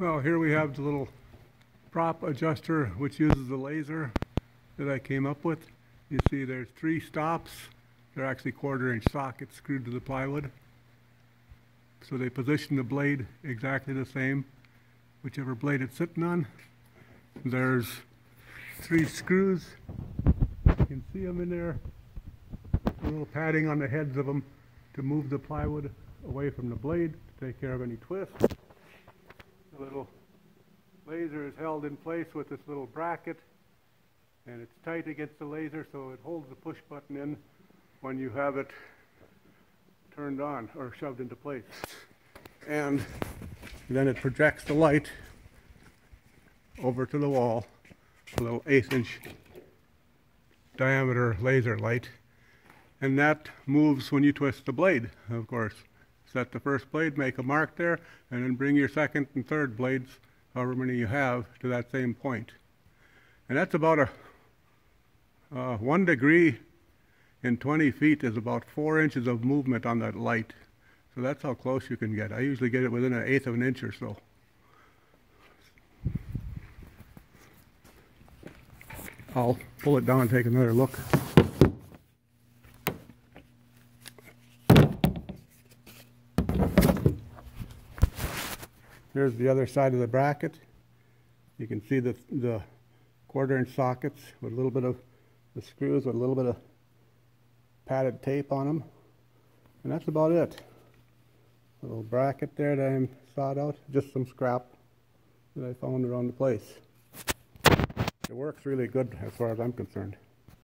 Well, here we have the little prop adjuster, which uses the laser that I came up with. You see there's three stops. They're actually quarter inch sockets screwed to the plywood. So they position the blade exactly the same, whichever blade it's sitting on. There's three screws. You can see them in there. A little padding on the heads of them to move the plywood away from the blade to take care of any twists. Little laser is held in place with this little bracket and it's tight against the laser so it holds the push button in when you have it turned on or shoved into place. And then it projects the light over to the wall, a little eighth inch diameter laser light. And that moves when you twist the blade, of course. Set the first blade, make a mark there, and then bring your second and third blades, however many you have, to that same point. And that's about a uh, one degree in 20 feet is about four inches of movement on that light. So that's how close you can get. I usually get it within an eighth of an inch or so. I'll pull it down and take another look. Here's the other side of the bracket. You can see the, the quarter inch sockets with a little bit of the screws with a little bit of padded tape on them. And that's about it. A little bracket there that I sawed out, just some scrap that I found around the place. It works really good as far as I'm concerned.